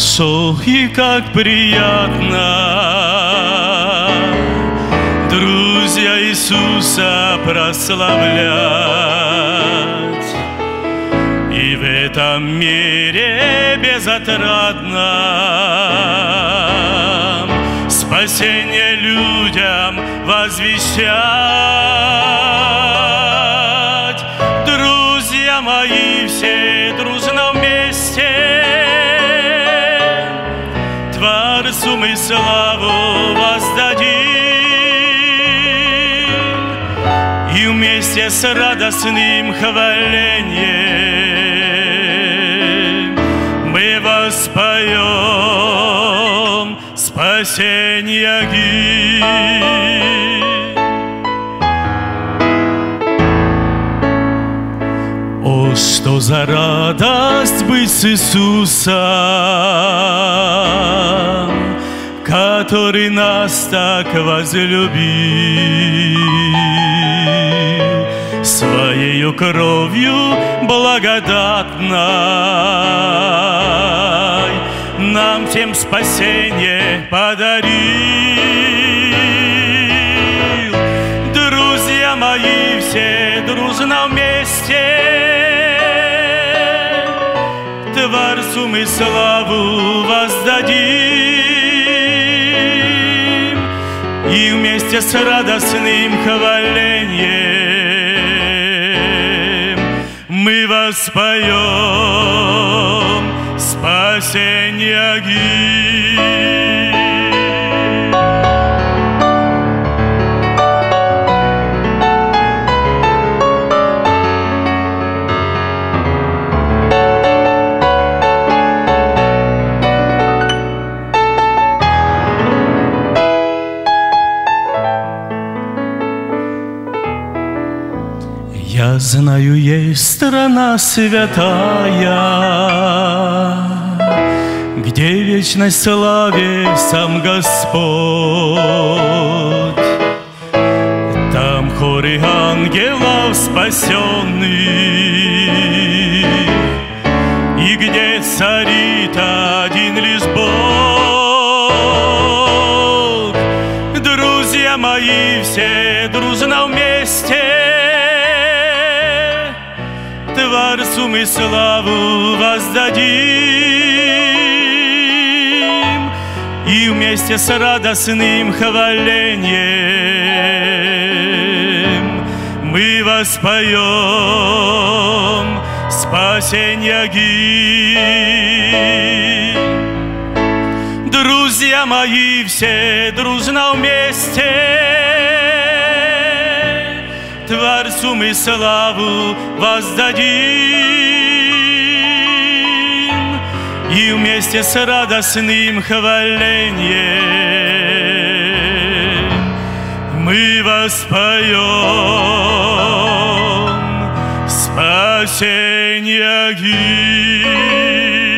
хорошо и как приятно. Друзья Иисуса прославлять. И в этом мире безотрадно. Спасение людям возвещать мы славу воздадим И вместе с радостным хвалением Мы воспоем спасение гимн. О, что за радость быть с Иисусом, который нас так возлюбил, своею кровью благодатной нам тем спасение подарил. Друзья мои все дружно вместе. Творцу мы славу воздадим вместе с радостным хвалением Мы воспоем спасение гимн. Я знаю, есть страна святая, Где вечность славе сам Господь. Там хоры ангелов спасенных, И где царит один лишь Бог. Друзья мои все дружно вместе Творцу мы славу воздадим. И вместе с радостным хвалением Мы воспоем спасение гимн. Друзья мои все дружно вместе Творцу мы славу воздадим И вместе с радостным хвалением Мы воспоем спасение гимн.